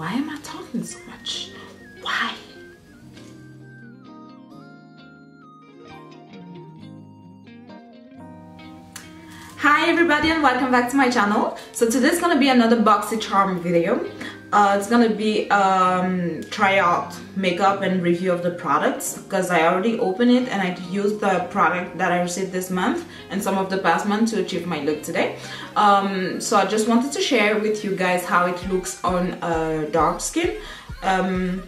why am I talking so much? Why? Hi everybody and welcome back to my channel. So today's gonna be another BoxyCharm video. Uh, it's gonna be um, try out makeup and review of the products because I already opened it and I used the product that I received this month and some of the past month to achieve my look today. Um, so I just wanted to share with you guys how it looks on uh, dark skin. Um,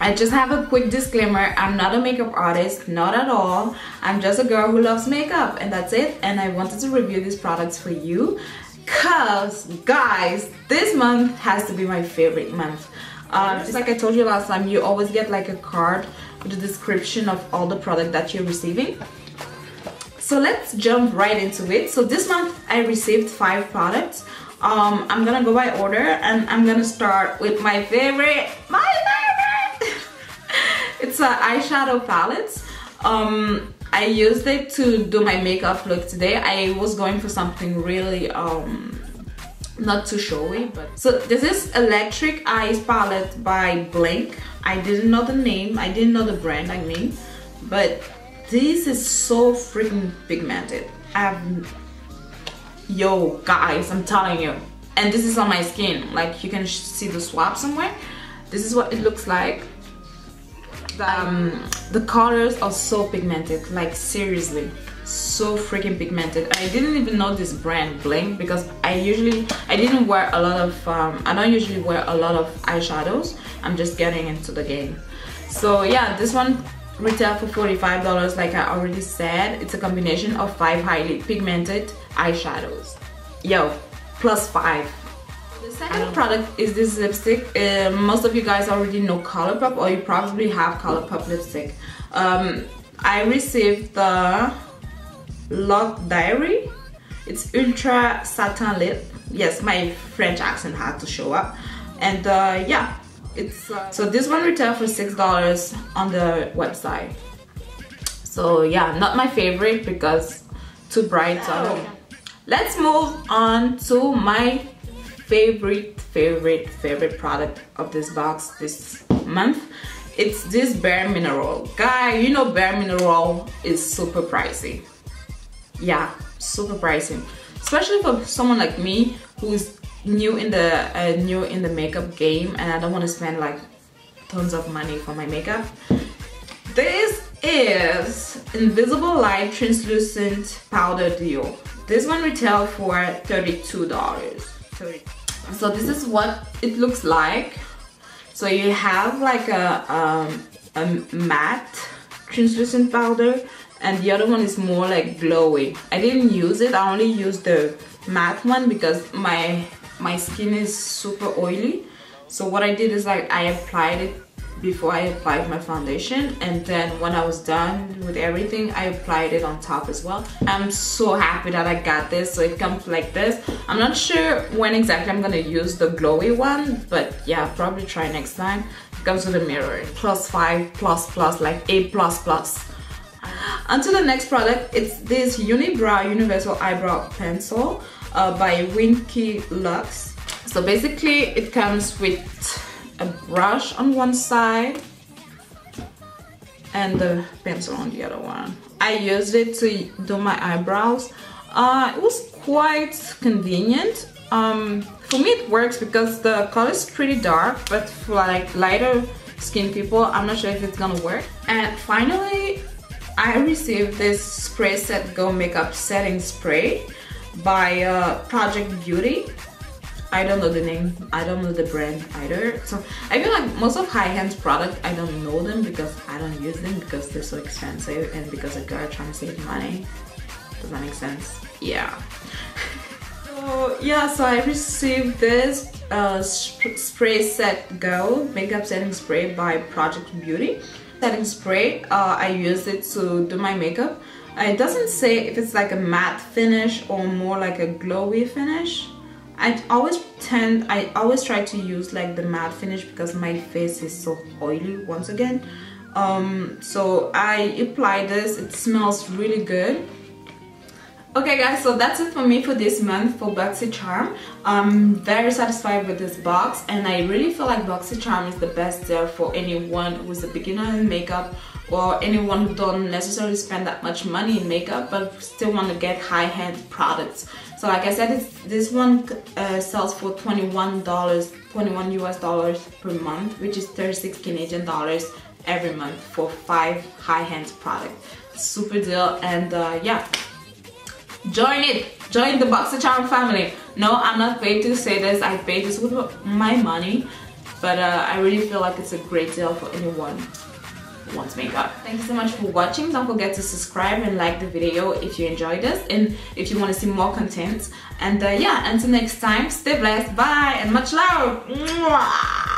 I just have a quick disclaimer, I'm not a makeup artist, not at all. I'm just a girl who loves makeup and that's it. And I wanted to review these products for you cause guys, this month has to be my favorite month. Um, just like I told you last time, you always get like a card with a description of all the product that you're receiving. So let's jump right into it. So this month I received five products. Um, I'm gonna go by order and I'm gonna start with my favorite, my favorite it's an eyeshadow palette. Um, I used it to do my makeup look today. I was going for something really um, not too showy but so this is electric eyes palette by Blinc. I didn't know the name. I didn't know the brand i mean. But this is so freaking pigmented. I have yo guys i'm telling you. And this is on my skin. Like you can see the swab somewhere. This is what it looks like um, the colors are so pigmented like seriously so freaking pigmented. I didn't even know this brand Blinc because I usually I didn't wear a lot of um, I don't usually wear a lot of eyeshadows. I'm just getting into the game. So yeah this one retail for $45 like I already said. It's a combination of five highly pigmented eyeshadows. Yo plus five the second product is this lipstick. Uh, most of you guys already know Colourpop or you probably have Colourpop lipstick. Um, I received the Lock Diary. It's Ultra Satin Lip. Yes, my French accent had to show up. And uh, yeah, it's uh, so this one retail for $6 on the website. So yeah, not my favorite because too bright. So let's move on to my favorite favorite favorite product of this box this month. It's this bare mineral. Guy you know bare mineral is super pricey. Yeah super pricey. Especially for someone like me who's new in the uh, new in the makeup game and I don't want to spend like tons of money for my makeup. This is invisible light translucent powder duo this one retail for $32 so this is what it looks like. So you have like a, um, a matte translucent powder and the other one is more like glowy. I didn't use it. I only used the matte one because my my skin is super oily. So what I did is like I applied it before I applied my foundation and then when I was done with everything I applied it on top as well. I'm so happy that I got this so it comes like this. I'm not sure when exactly I'm gonna use the glowy one but yeah probably try next time. It comes with a mirror plus five plus plus like a plus plus. Onto the next product. It's this unibrow universal eyebrow pencil uh, by Winky Lux. So basically it comes with a brush on one side and the pencil on the other one. I used it to do my eyebrows. Uh, it was quite convenient. Um, for me it works because the color is pretty dark but for like lighter skin people I'm not sure if it's gonna work. And finally I received this Spray Set Go Makeup Setting Spray by uh, Project Beauty. I don't know the name, I don't know the brand either. So I feel like most of high-end product, I don't know them because I don't use them because they're so expensive and because a girl trying to save money. Does that make sense? Yeah. so yeah, so I received this uh, Spray Set Go Makeup Setting Spray by Project Beauty. Setting spray, uh, I use it to do my makeup. it doesn't say if it's like a matte finish or more like a glowy finish I always tend, I always try to use like the matte finish because my face is so oily once again. Um, so I apply this, it smells really good. Okay guys, so that's it for me for this month for BoxyCharm. I'm very satisfied with this box and I really feel like BoxyCharm is the best there for anyone who's a beginner in makeup or anyone who don't necessarily spend that much money in makeup but still want to get high-end products. So like I said, this one uh, sells for $21, 21 US dollars per month, which is 36 Canadian dollars every month for five high-end products. Super deal and uh, yeah join it join the BoxyCharm family no i'm not paid to say this i paid this with my money but uh, i really feel like it's a great deal for anyone wants makeup. Thank you so much for watching. Don't forget to subscribe and like the video if you enjoyed this and if you want to see more content. And uh, yeah until next time stay blessed. Bye and much love!